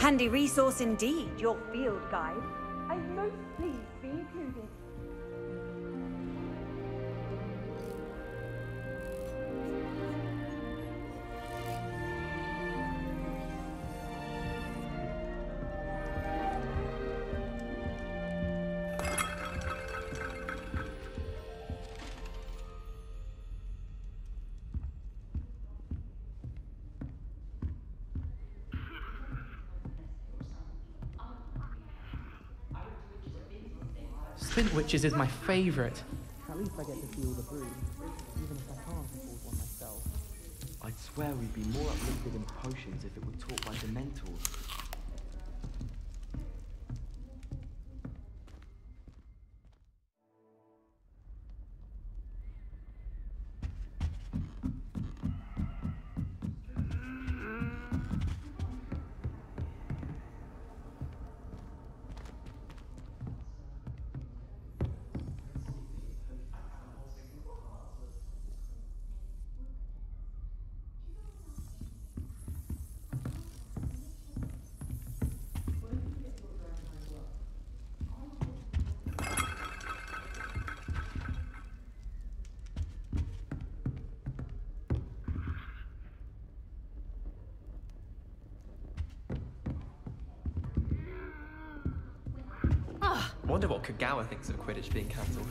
Handy resource indeed, your field guide. I'm most pleased Spintwitches is my favourite. At least I get to see all the brews, even if I can't afford one myself. I'd swear we'd be more uplifted in potions if it were taught by Dementors. Wonder what Kagawa thinks of Quidditch being cancelled.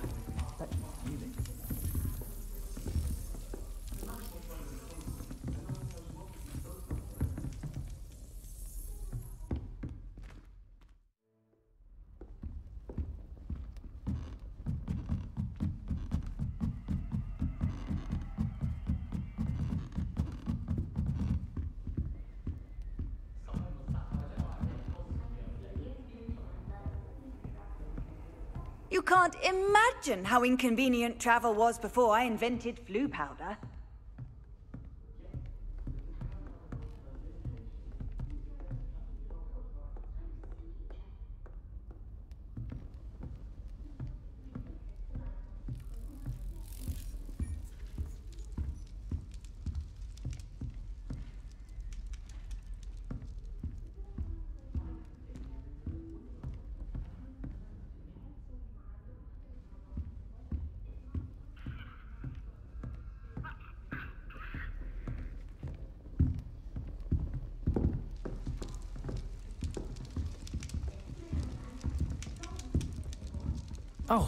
You can't imagine how inconvenient travel was before I invented Floo powder. Oh,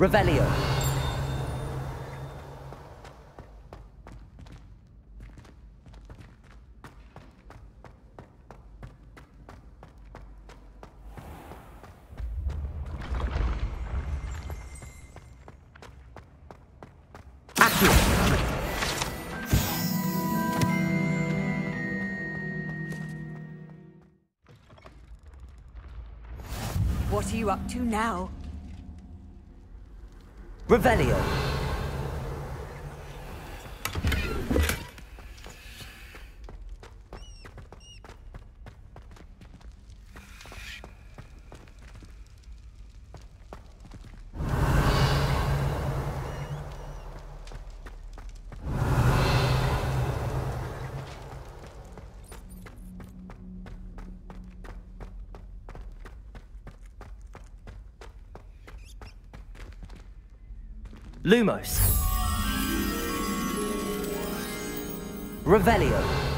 Revelio. What are you up to now? Revelio. Lumos. Revelio.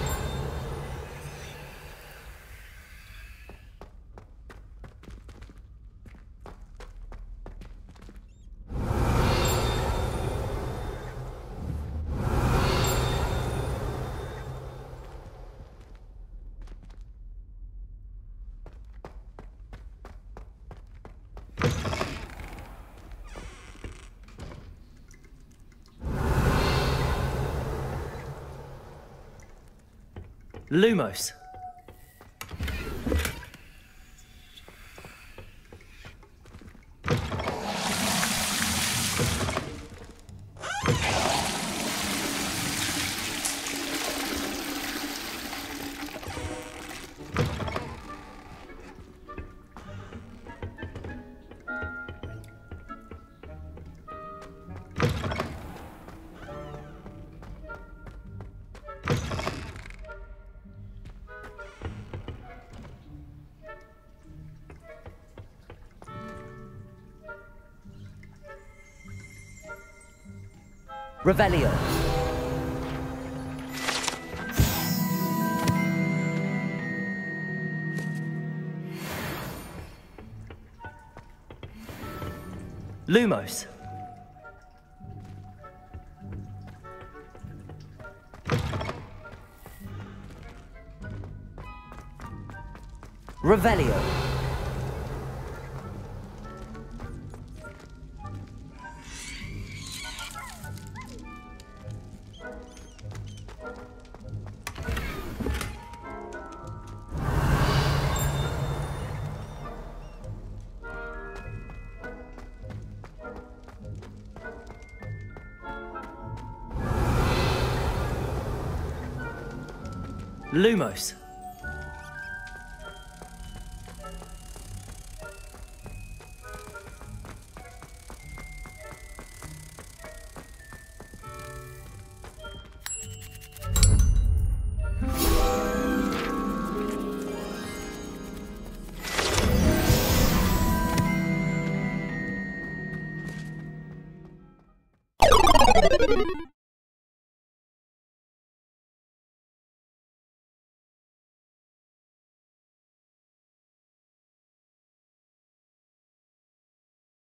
Lumos. Revelio. Lumos. Revelio. Lumos.